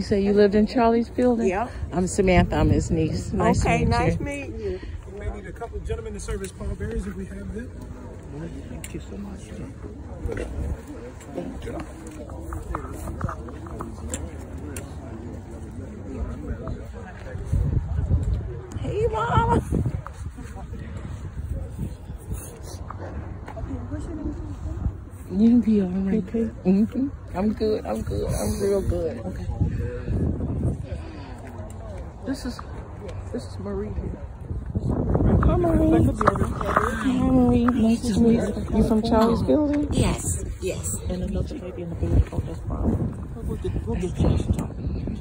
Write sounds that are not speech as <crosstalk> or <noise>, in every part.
You say you lived in Charlie's building? Yeah. I'm Samantha. I'm his niece. Nice okay, to meet nice you. meeting you. We may need a couple of gentlemen to serve as pallbearers if we have them. Thank you so much. Hey, mama. You be all right. Okay. hmm I'm good. I'm good. I'm real good. Okay. This is this is Marie. Hi, Marie. Hi, Marie. Nice to meet you. You from Charlie's building? Yes, yes. And another baby in the building. Oh, that's Bob. We'll get, we'll get Josh talking.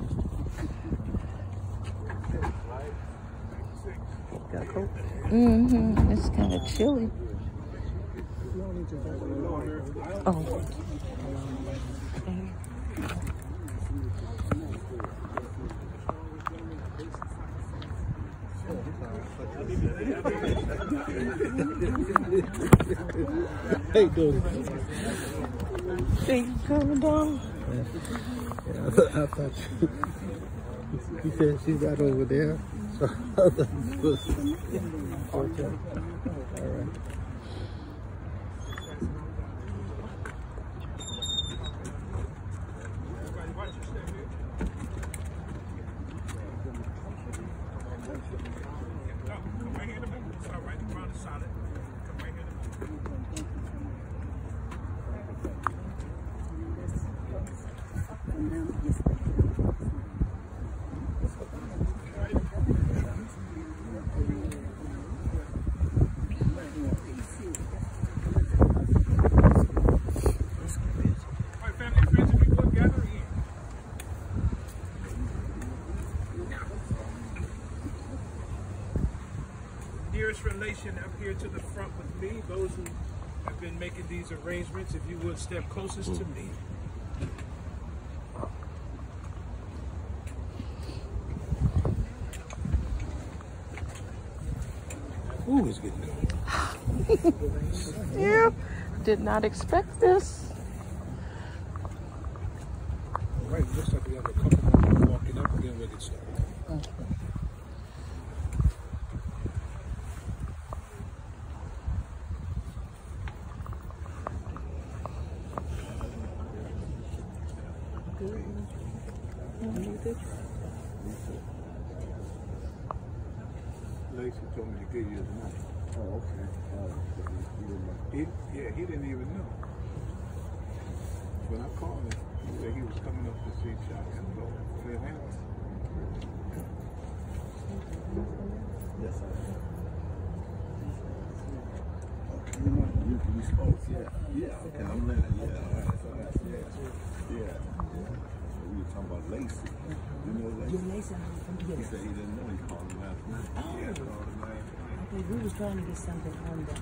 Got a coat? Mm-hmm. It's kind of chilly. Oh. Dude. Thank you coming down. Yeah, I, thought, I thought you, <laughs> you said she's right over there. <laughs> So I thought was- okay. All right. Come right here in the middle. It's all right. The ground is solid. Come right here in the middle. All right, family and friends, if you would gather in. Nearest relation up here to the front with me, those who have been making these arrangements, if you would step closest to me. Ooh, it's getting good. <laughs> Yeah. Did not expect this. All right, looks like we have a couple more walking up and then we'll get started. Lacey told me to give you his number. Oh, okay. He, yeah, he didn't even know. When I called him, he said he was coming up to see Chuck and go to Atlanta. Yes, sir. Okay, you know, you, you spoke, yeah. Yeah, okay, I'm letting, yeah, all right, so that's, yeah. Yeah, yeah. So we were talking about Lacey. You know Lacey? He said he didn't know he called him last night. Yeah, called him last night. We trying to get something on the,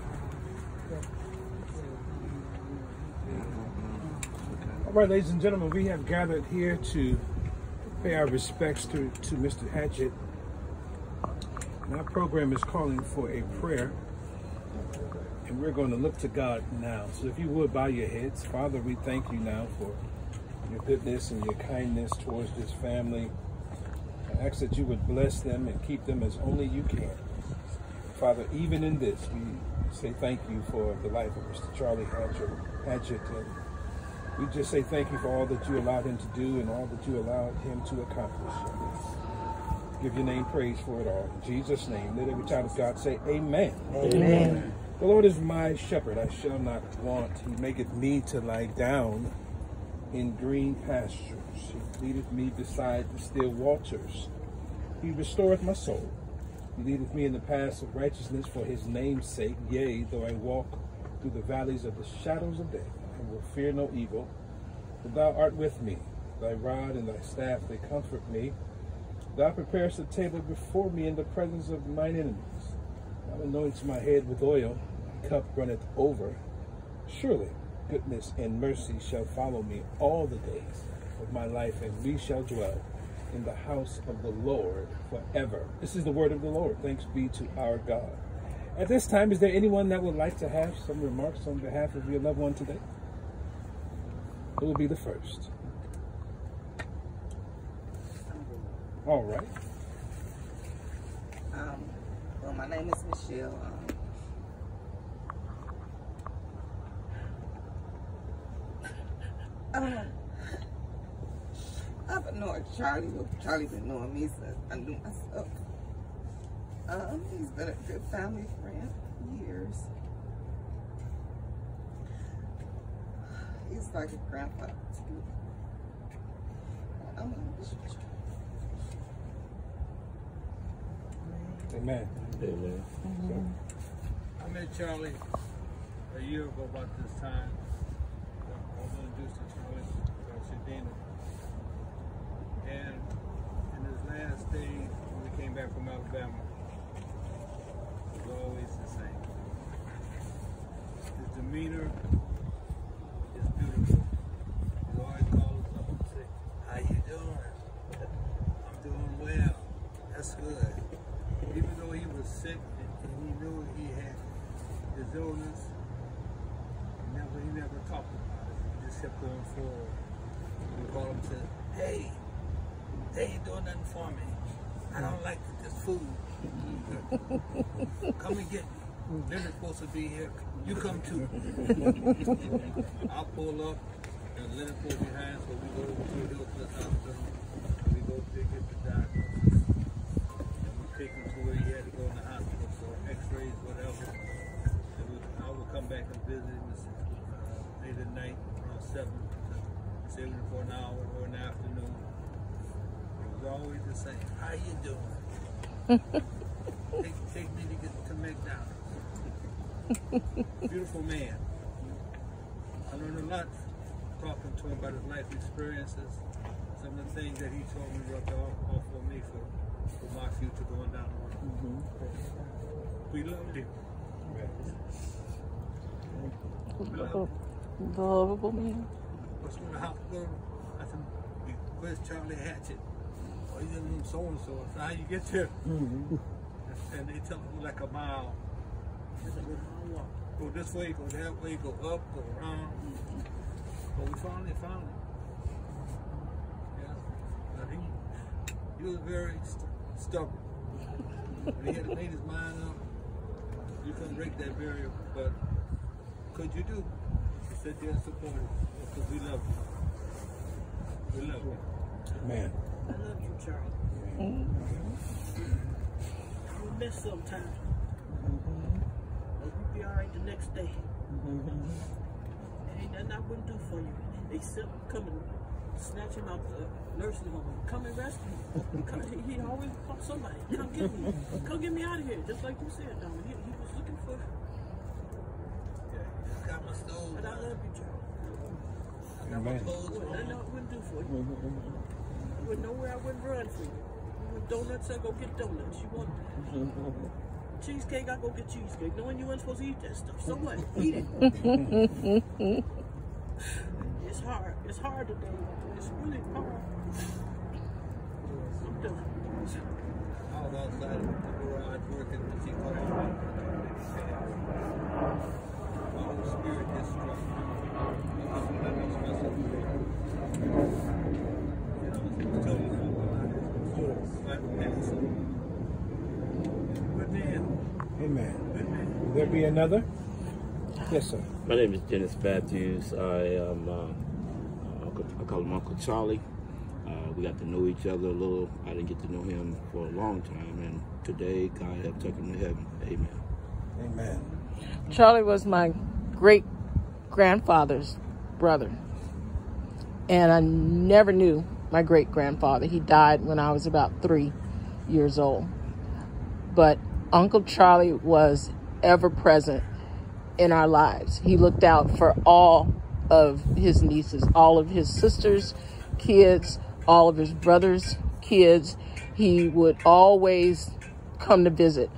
um, All right, ladies and gentlemen, we have gathered here to pay our respects to, to Mr. Hatchett. And our program is calling for a prayer. And we're going to look to God now. So if you would bow your heads, Father, we thank you now for your goodness and your kindness towards this family. I ask that you would bless them and keep them as only you can. Father, even in this, we say thank you for the life of Mr. Charlie Hatchett. Hatchett and we just say thank you for all that you allowed him to do and all that you allowed him to accomplish. Give your name praise for it all. In Jesus' name, let every child of God say amen. Amen. The Lord is my shepherd, I shall not want. He maketh me to lie down in green pastures. He leadeth me beside the still waters. He restoreth my soul. Leadeth me in the paths of righteousness for his name's sake. Yea, though I walk through the valleys of the shadows of death, I will fear no evil. For thou art with me. Thy rod and thy staff, they comfort me. Thou preparest a table before me in the presence of mine enemies. Thou anointest my head with oil, my cup runneth over. Surely goodness and mercy shall follow me all the days of my life, and we shall dwell in the house of the Lord forever. This is the word of the Lord. Thanks be to our God. At this time, is there anyone that would like to have some remarks on behalf of your loved one today? Who will be the first? All right. Um, well, my name is Michelle. Um, been <laughs> knowing Charlie. Well, Charlie been knowing me since I knew myself. Um, he's been a good family friend for years. He's like a grandpa too. I'm gonna miss you, Charlie. Amen. Amen. I met Charlie a year ago about this time. I was introduced to Charlie by Shadina. And in his last day, when we came back from Alabama, it was always the same. His demeanor is beautiful. He always calls up and say, how you doing? I'm doing well. That's good. Even though he was sick and he knew he had his illness, he never he never talked about it. He just kept going forward. We called him and said, Hey, ain't doing nothing for me. I don't like this food. <laughs> come and get me. Leonard's supposed to be here. You come too. <laughs> I'll pull up and Leonard pull behind so we go to Hillcrest Hospital. We go to get the diagnosis. And we take him to where he had to go in the hospital for x-rays, whatever. And we, I will come back and visit him uh, late at night, around 7, save him for an hour or an afternoon. Always the same. How you doing? <laughs> take, take me to get to McDonald's. Beautiful man. I learned a lot talking to him about his life experiences. Some of the things that he told me rubbed off, off on me for, for my future going down the road. Mm-hmm. We loved him. Lovable, lovable man. was in the hospital. I said, where's Charlie Hatchett? Oh, he's in so and so. I said, how you get there? Mm-hmm. And they tell me like a mile. I said, well, how walk? Go this way, go that way, go up, go around. But we finally found him. Yeah. But he, he was very st- stubborn. When he had to made his mind up, you couldn't break that barrier. But could you do? He said, yes, support him. Because we love you. We love you. Man. I love you, Charlie. We miss sometimes. But we'll be all right the next day. Ain't nothing I wouldn't do for you. Except come and snatch him out the nursing home. Come and rescue me. Come, he, he always call somebody. Come get me. Come get me out of here. Just like you said, Don. He, he was looking for. Yeah, got my stove. But I love you, Charlie. I got my Amen. clothes nothing on. I wouldn't do for you. You would nowhere I wouldn't run for you. You want donuts, I go get donuts. You want <laughs> cheesecake, I go get cheesecake. Knowing you weren't supposed to eat that stuff. So what? <laughs> Eat it. <laughs> it's hard. It's hard today. It's really hard. I'm done. I was outside the garage working when she called me. My whole spirit just struck me. I was letting us mess up with it. You know, it's totally not But, and so, good man. Amen. Good man. Will there be another? Yes, sir. My name is Dennis Matthews. I am, uh, Uncle, I call him Uncle Charlie. Uh, we got to know each other a little. I didn't get to know him for a long time, and today God have taken him to heaven. Amen. Amen. Charlie was my great grandfather's brother. And I never knew my great grandfather. He died when I was about three years old. But Uncle Charlie was ever present in our lives. He looked out for all of his nieces, all of his sisters' kids, all of his brothers' kids. He would always come to visit,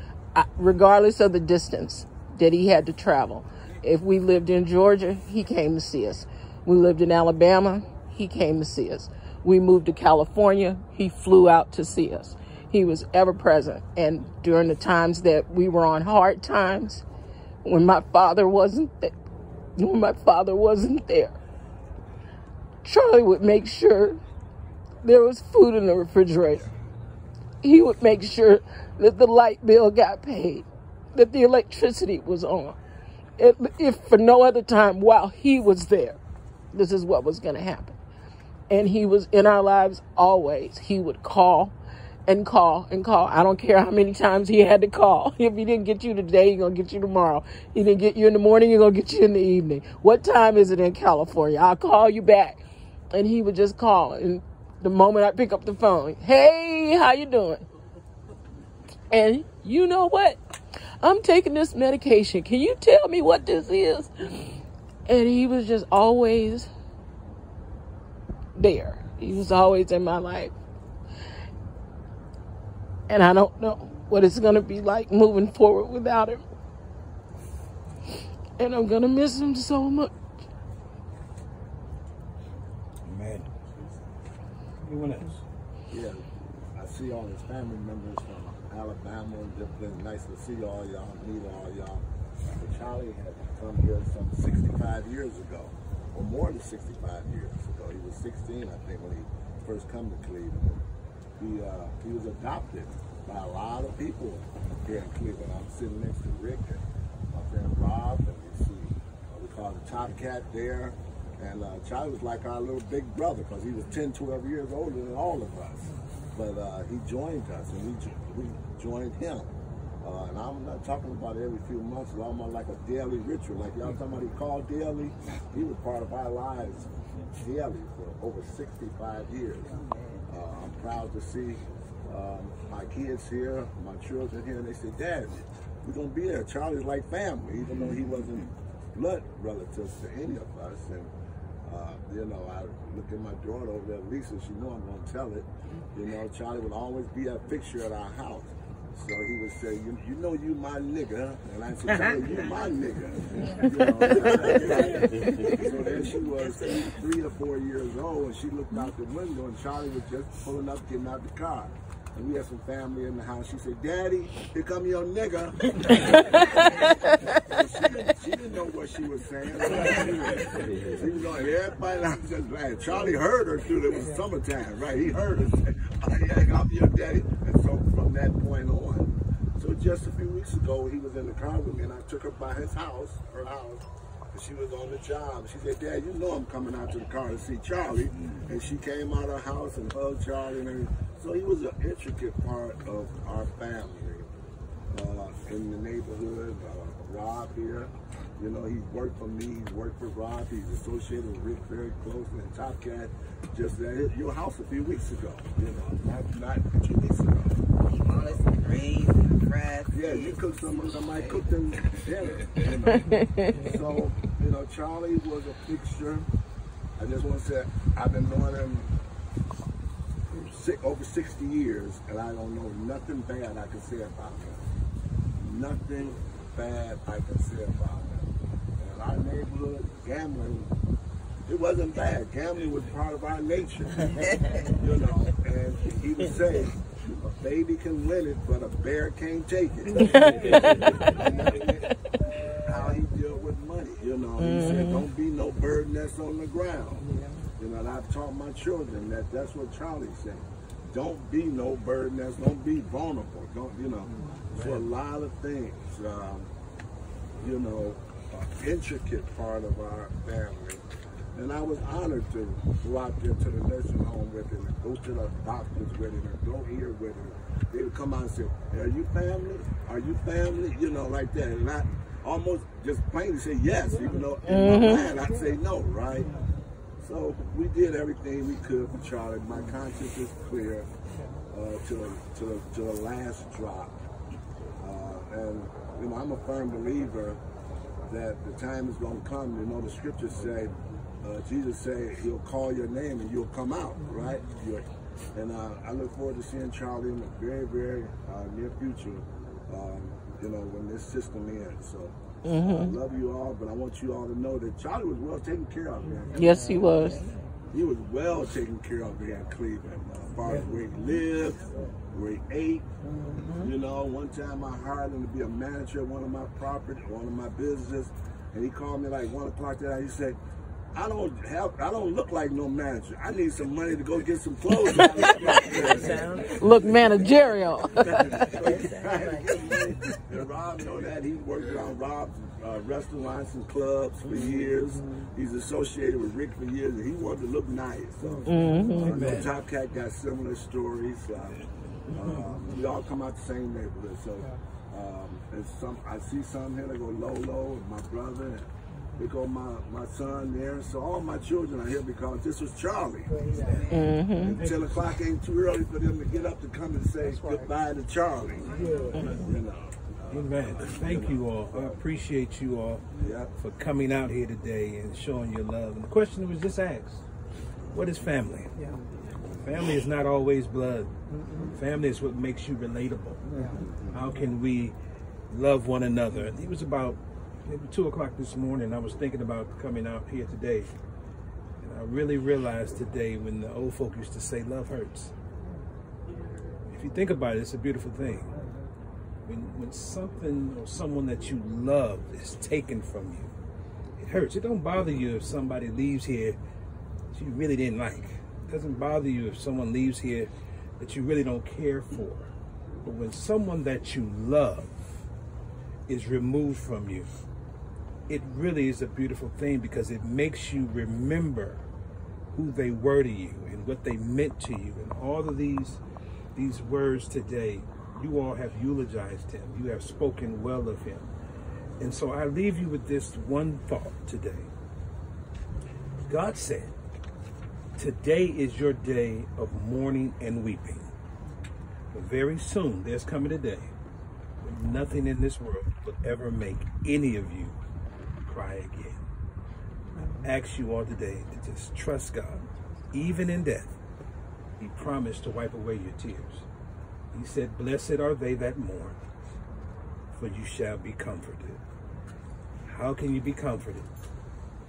regardless of the distance that he had to travel. If we lived in Georgia, he came to see us. We lived in Alabama, he came to see us. We moved to California, he flew out to see us. He was ever present. And during the times that we were on hard times, when my father wasn't there, when my father wasn't there, Charlie would make sure there was food in the refrigerator. He would make sure that the light bill got paid, that the electricity was on. If, if for no other time while he was there, this is what was going to happen. And he was in our lives always. He would call and call and call. I don't care how many times he had to call. <laughs> If he didn't get you today, he's going to get you tomorrow. He didn't get you in the morning, he's going to get you in the evening. What time is it in California? I'll call you back. And he would just call. And the moment I pick up the phone, hey, how you doing? And you know what? I'm taking this medication. Can you tell me what this is? And he was just always there. He was always in my life. And I don't know what it's going to be like moving forward without him. And I'm going to miss him so much. Man. Anyone else? Yeah, I see all his family members from Alabama and different. Nice to see all y'all, meet all y'all. Charlie had come here some 65 years ago, or more than 65 years ago. He was 16, I think, when he first come to Cleveland. He uh, he was adopted by a lot of people here in Cleveland. I'm sitting next to Rick and my friend Rob, and we see uh, we call the Top Cat there. And uh, Charlie was like our little big brother because he was 10, 12 years older than all of us. But uh, he joined us and we, we joined him. Uh, and I'm not talking about every few months. It's almost like a daily ritual. Like y'all he called daily. He was part of our lives daily for over 65 years. Uh, I'm proud to see um, my kids here, my children here, and they say, Dad, we're going to be there. Charlie's like family, even though he wasn't blood relatives to any of us. And uh, you know, I look at my daughter over there, Lisa, she know I'm gonna tell it. You know, Charlie would always be a fixture at our house. So he would say, you, you know you my nigga. And I said, Charlie, you my <laughs> nigga. You know, <laughs> <laughs> so then she was three or four years old and she looked out the window and Charlie was just pulling up, getting out the car. And we had some family in the house. She said, Daddy, here come your nigga. she, didn't, she didn't know what she was saying. she was going, everybody was just like, Charlie heard her through, it was summertime, right? He heard her say, oh, yeah, I'm your daddy. And so from that point on, just a few weeks ago, he was in the car with me and I took her by his house, her house, and she was on the job. She said, Dad, you know I'm coming out to the car to see Charlie. And she came out of her house and hugged Charlie and everything. So he was an intricate part of our family uh, in the neighborhood. Uh, Rob here, you know, he's worked for me, he's worked for Rob, he's associated with Rick very closely. And Top Cat just at your house a few weeks ago, you know, not, not two weeks ago. All this greens and crabs. Yeah, you cooked some, somebody cooked them dinner. You know? so, you know, Charlie was a fixture. I just want to say, I've been knowing him six, over 60 years, and I don't know nothing bad I can say about him. Nothing bad I can say about him. In our neighborhood, gambling, it wasn't bad. Gambling was part of our nature, <laughs> you know. And he would say, a baby can win it, but a bear can't take it. <laughs> How he dealt with money, you know. He said, don't be no bird nest on the ground. You know, and I've taught my children that that's what Charlie said. Don't be no bird nest. Don't be vulnerable. Don't, you know, for a lot of things. Um, you know, intricate part of our family. And I was honored to go out there to the nursing home with him and go to the doctors with him and go here with him. They would come out and say, are you family? Are you family? You know, like that. And I almost just plainly say yes, even though in my mind I'd say no, right? So we did everything we could for Charlie. My conscience is clear uh, to, the, to, the, to the last drop. Uh, and, you know, I'm a firm believer that the time is going to come. You know, the scriptures say, uh, Jesus said, he'll call your name and you'll come out, right? You're, and uh, I look forward to seeing Charlie in the very, very uh, near future, um, you know, when this system ends. So I love you all, but I want you all to know that Charlie was well taken care of, man. Yes, he was. He was well taken care of here in Cleveland. Uh, as far as where he lived, where he ate. You know, one time I hired him to be a manager at one of my property, one of my businesses, and he called me like one o'clock that night. He said, I don't have, I don't look like no manager. I need some money to go get some clothes. <laughs> Look managerial. <laughs> and Rob know that. He worked around Rob's uh, restaurants and clubs for years. He's associated with Rick for years, and he wanted to look nice. So, Mhm. I know Top Cat got similar stories. Uh, um, we all come out the same neighborhood, so um, and some I see some here. They go Lolo and my brother. And they go my my son there. So all my children are here because this was Charlie. Mhm. And Ten o'clock ain't too early for them to get up to come and say goodbye to Charlie. You know. Amen. Thank you all. I appreciate you all for coming out here today and showing your love. And the question was just asked What is family? Family is not always blood, family is what makes you relatable. How can we love one another? And it was about maybe 2 o'clock this morning. I was thinking about coming out here today. And I really realized today when the old folk used to say, Love hurts. If you think about it, it's a beautiful thing when when something or someone that you love is taken from you, it hurts. It don't bother you if somebody leaves here that you really didn't like. It doesn't bother you if someone leaves here that you really don't care for. But when someone that you love is removed from you, it really is a beautiful thing because it makes you remember who they were to you and what they meant to you and all of these these words today. You all have eulogized him. You have spoken well of him. And so i leave you with this one thought today. God said today is your day of mourning and weeping. But very soon there's coming a day when nothing in this world will ever make any of you cry again I ask you all today to just trust God. Even in death, He promised to wipe away your tears. He said, Blessed are they that mourn, for you shall be comforted. How can you be comforted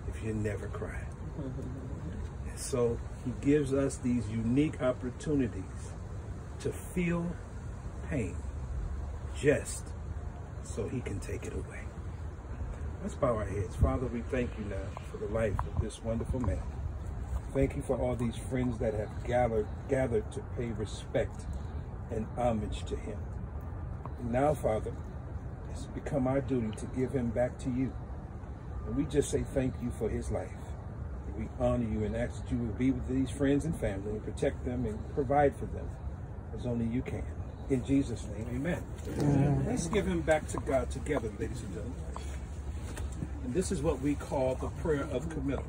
if you never cry? And so He gives us these unique opportunities to feel pain just so He can take it away. Let's bow our heads. Father, we thank you now for the life of this wonderful man. Thank you for all these friends that have gathered gathered to pay respect and homage to him. And now, Father, it's become our duty to give him back to you. And we just say thank you for his life. And we honor you and ask that you will be with these friends and family and protect them and provide for them as only you can. In Jesus' name, amen. Amen. Let's give him back to God together, ladies and gentlemen. And this is what we call the prayer of committal.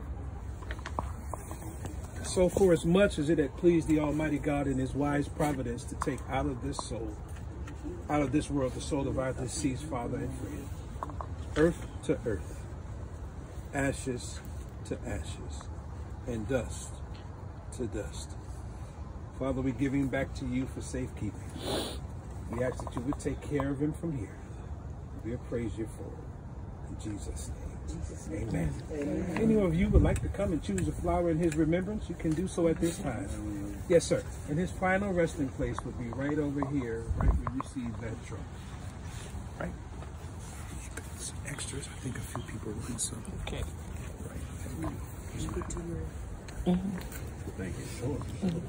So for as much as it had pleased the Almighty God in his wise providence to take out of this soul, out of this world, the soul of our deceased father and friend, earth to earth, ashes to ashes, and dust to dust. Father, we give him back to you for safekeeping. We ask that you would take care of him from here. We praise you for it. In Jesus' name. Amen. If any of you would like to come and choose a flower in his remembrance, you can do so at this time. Yes, sir. And his final resting place would be right over here, right where you see that truck. Right? Some extras. I think a few people want some. Okay. Right. Thank you. Mm-hmm. Thank you. Sure. Excuse me.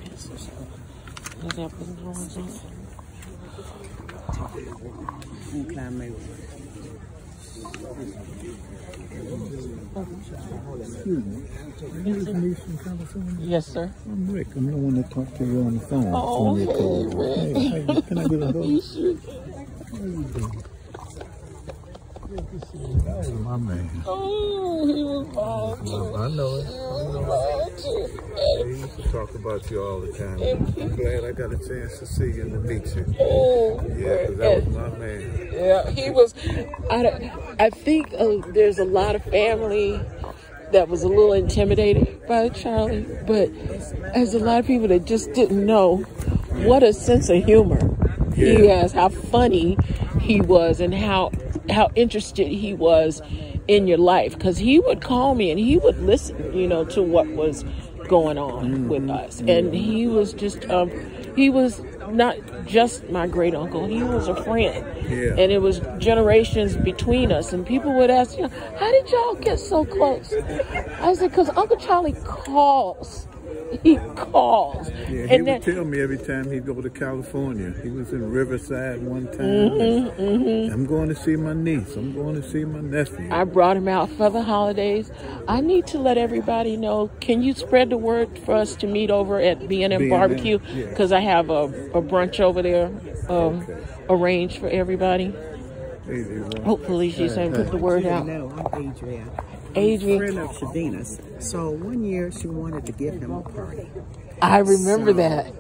You just need Yes, sir. I'm Rick. I'm the one that talked to you on the phone. Oh, hey. Rick. Hey, hey, can I get a <laughs> hug? You should. How you doing? Good to see you. That was my man. Oh, he was too. I know it. He was mine too. I used to talk about you all the time. I'm glad I got a chance to see you and to meet you. Oh, Yeah, because that was my man. Yeah, he was. I, I think uh, there's a lot of family that was a little intimidated by Charlie, but there's a lot of people that just didn't know what a sense of humor he has, how funny he was, and how how interested he was in your life. Because he would call me and he would listen, you know, to what was going on with us, and he was just um, he was not just my great uncle; he was a friend, Yeah. and it was generations between us. And people would ask, you know, "How did y'all get so close?" I said, "Because Uncle Charlie calls." <laughs> He calls, Yeah, he and would then tell me every time he'd go to California. He was in Riverside one time. Mm-hmm, I'm going to see my niece. I'm going to see my nephew. I brought him out for the holidays. I need to let everybody know. Can you spread the word for us to meet over at B&M B&M, Barbecue? yeah. Because I have a, a brunch over there um, Okay. arranged for everybody. Hey, they want- Hopefully she's going to put the word out. No, I'm Adrian. Adrian, Friend of Shadina's. So one year she wanted to give him a party. I remember So- that.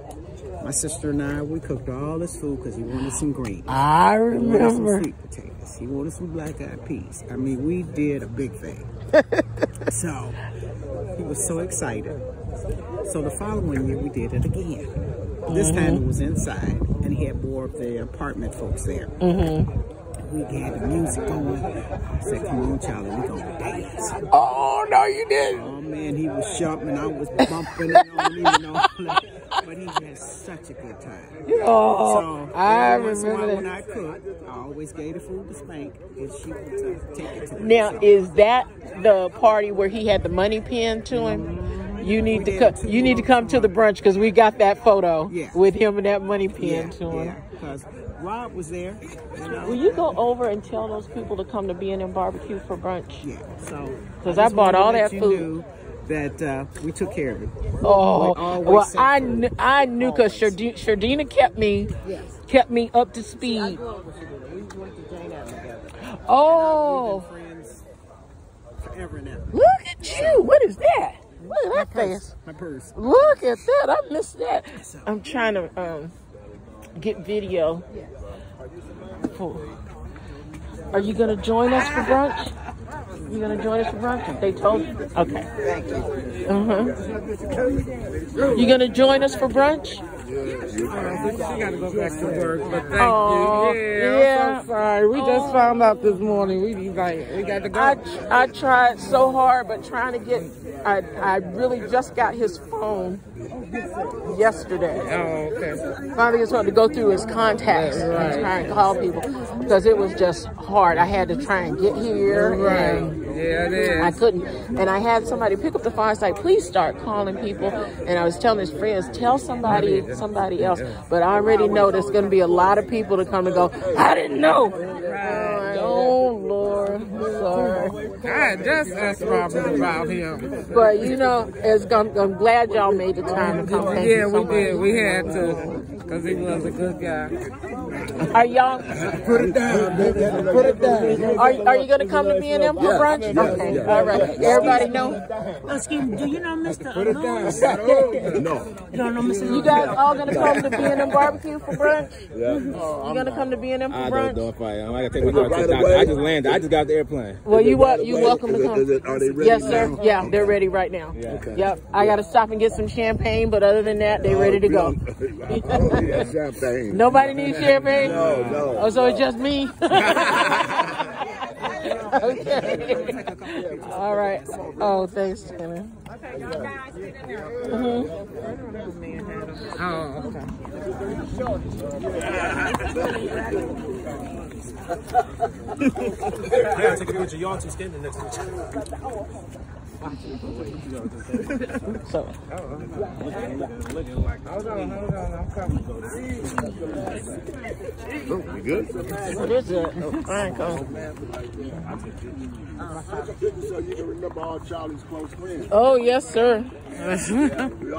My sister and I, we cooked all this food because he wanted some greens. I He wanted some remember. sweet potatoes. He wanted some black eyed peas. I mean, we did a big thing. <laughs> so he was so excited. So the following year we did it again. This mm-hmm. time it was inside, and he had more of the apartment folks there. Mm-hmm. We had the music going. I said, "Come on, Charlie, we gonna dance." Oh, no, you didn't. Oh man, he was jumping. I was bumping it on him and all that. But he had such a good time. Oh, So I every once in a while remember when. I cooked, I always gave the food to Spank, and she would take it to him. Now, So, is that the party where he had the money pinned to him? Mm-hmm. You need to did co- it you need to come to the brunch because we got that photo Yeah. with him and that money yeah, to him. yeah, because Rob was there. You know? Will you go over and tell those people to come to B&M Barbecue for brunch? Yeah. So because I bought all let that you food. knew That uh, we took care of it. Oh, We well, I first. kn- I knew because Always. Shardina kept me kept me up to speed. We went to Jane Avenue together. Oh, friends forever and ever. look at you! What is that? Look at that face. My purse. Look at that! I missed that. I'm trying to um get video. For, are you gonna join us for brunch? You gonna join us for brunch? They told you. Okay. Thank you. Uh huh. You gonna join us for brunch? She got to go back to work, but thank Oh, you. Yeah, yeah. I'm so sorry. We just oh. found out this morning. We like we got to go. I, I tried so hard, but trying to get, I, I really just got his phone yesterday. oh, okay. Finally, just wanted to go through his contacts and Right. try and call people because it was just hard. I had to try and get here. Right. and Yeah, it I is. couldn't. And I had somebody pick up the phone and say, please start calling people. And I was telling his friends, tell somebody, somebody else. But I already know there's going to be a lot of people to come and go, I didn't know. Right. I just asked Robert about him. But you know, it's, I'm, I'm glad y'all made the time to come. Thank yeah, you so we did. We had to because he was a good guy. Are y'all? Put it down. Put it down. Are, are you going to come to B&M for brunch? Okay. All right. Everybody know. Oh, excuse me, do you know Mr. Lewis? No. You don't know Mr. You guys all going to come to B&M barbecue for brunch? Yeah. You going to come to B&M for I don't brunch? know if I am. I gotta take my daughter to Right the doctor. away. I just landed. I just got the airplane. Well, you what? You welcome to come. Are they ready Yes, sir. now? Yeah, they're ready right now. Okay. Yep. I got to stop and get some champagne, but other than that, they're ready to go. <laughs> oh, yeah, champagne. Nobody needs champagne? No, no. Oh, so it's just me? <laughs> okay. All right. Oh, thanks, Taylor. Mhm. Oh, okay. Yeah, <laughs> take a picture. Y'all two standing next to each other. So, Hold on, hold on. I'm coming. Oh, you good? what is it? Oh, I ain't going. Take a picture so you can remember all Charlie's close friends. Oh, yes, sir. <laughs>